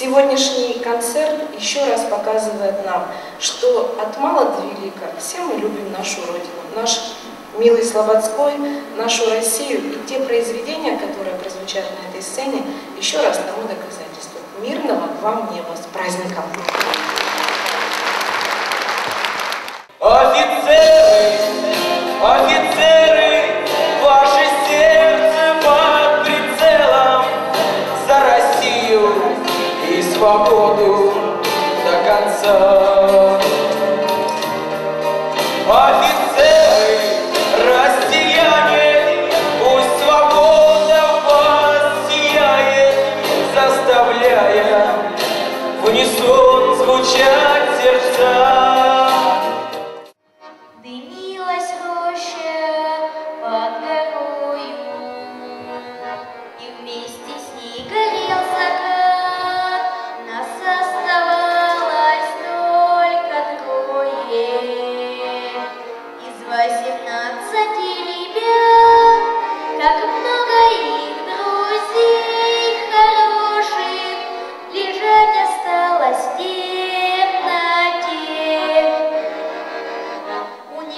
Сегодняшний концерт еще раз показывает нам, что от мала до велика все мы любим нашу Родину, наш милый Слободской, нашу Россию. И те произведения, которые прозвучат на этой сцене, еще раз тому доказательство. Мирного вам неба с праздником! 저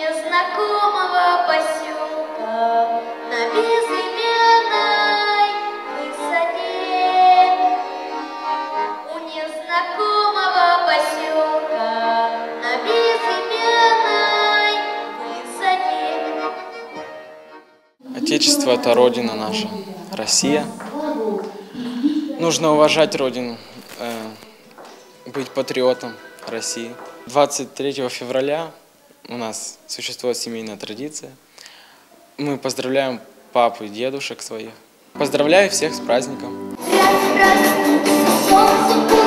незнакомого поселка на безымянной Отечество – это Родина наша, Россия. Нужно уважать Родину, э, быть патриотом России. 23 февраля у нас существует семейная традиция. Мы поздравляем папу и дедушек своих. Поздравляю всех с праздником. Солнце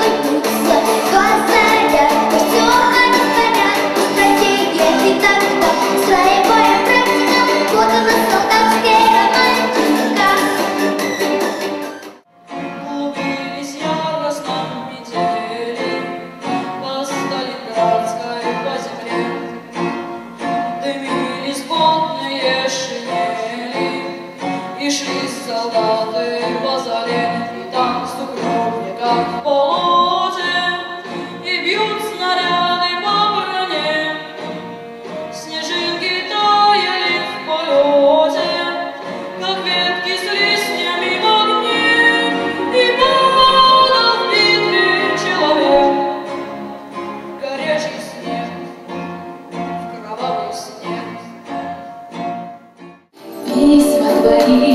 И шли солдаты по зале И там сугробника в полоте И бьют снаряды по броне Снежинки таяли в полете, Как ветки с листьями в огне, И падал в битве человек. Горячий снег, кровавый снег. Письма твои получая,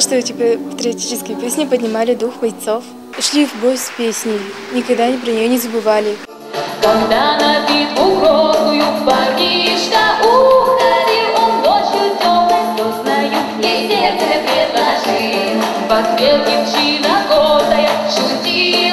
Знаю, что эти патриотические песни поднимали дух бойцов. Шли в бой с песней, никогда про нее не забывали. Когда на битву в Париж-то уходил он ночью темной звездною, ей сердце предложил. В ответ девчина гордая шутила,